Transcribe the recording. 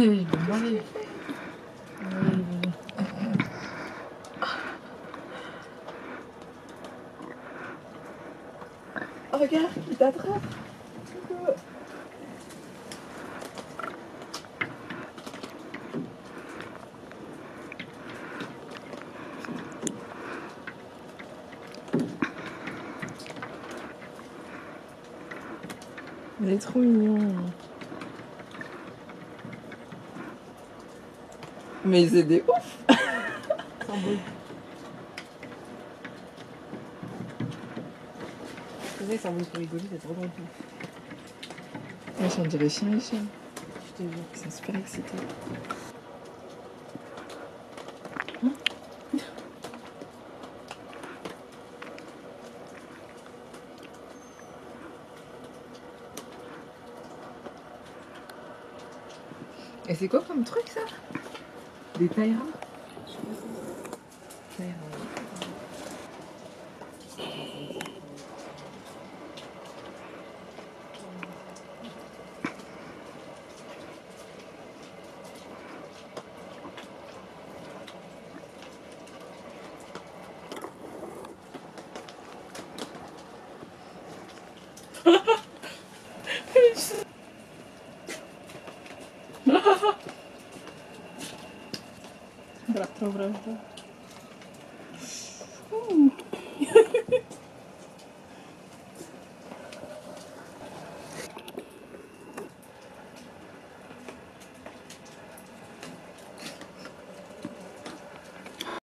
Oh, regarde, il t'attrape. Il est trop mignon. Mais c'est des ouf. C'est vrai, ça monte pour rigoler, c'est trop drôle. Moi, on dirait chien et chien. Je te jure. Ils sont super excités. Et c'est quoi comme truc ça? Des tailles Brat, dobra, Bratrovražda.